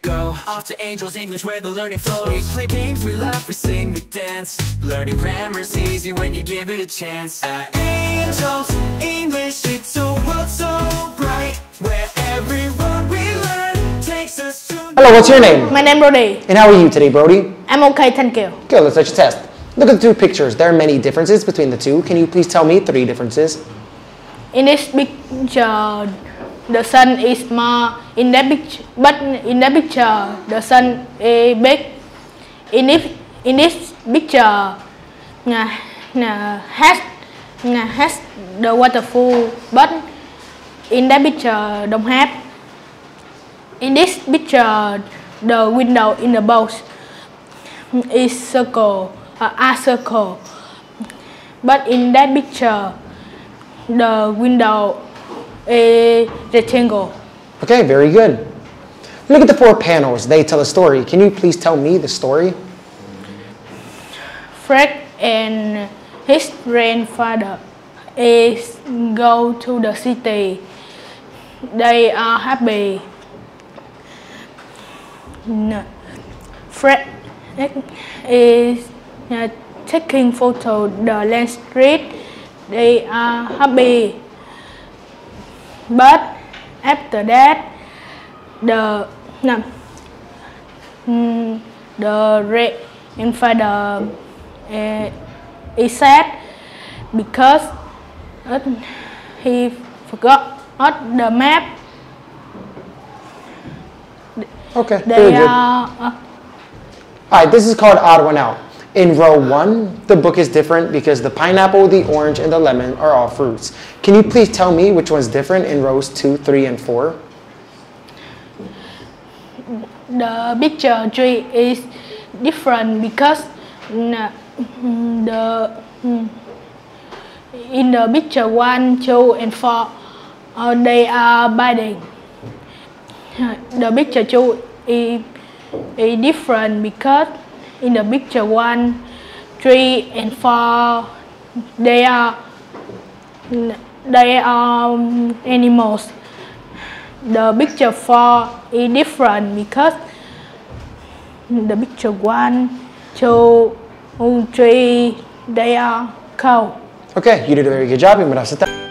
Go off to Angel's English where the learning flows. We play games, we laugh, we sing, we dance. Learning grammar's easy when you give it a chance. At Angel's English, it's a world so bright where every word we learn takes us to. Hello, what's your name? My name Brody. And how are you today, Brody? I'm okay, thank you. Good, let's let you test. Look at the two pictures. There are many differences between the two. Can you please tell me three differences? In this picture, the sun is more In that picture, but in that picture, the sun is big. In this in this picture, uh, uh, has uh, has the waterfall, but in that picture don't have. In this picture, the window in the box is circle, uh, a circle. But in that picture, the window is rectangle. Okay, very good. Look at the four panels. They tell a story. Can you please tell me the story? Fred and his grandfather is go to the city. They are happy. No. Fred is uh, taking photo the land street. They are happy. But after that, the no, mm, the red grandfather uh, is sad because it, he forgot the map. Okay, very They good. are uh, All right, this is called Odd One Out. In row one, the book is different because the pineapple, the orange, and the lemon are all fruits. Can you please tell me which one's different in rows two, three, and four? the picture tree is different because mm, the mm, in the picture one, two, and four, uh, they are biting. The picture two is, is different because in the picture one, three, and four, they are they are um, animals. The picture four is different because the picture one, two, three, they are cow. Okay, you did a very good job. You must have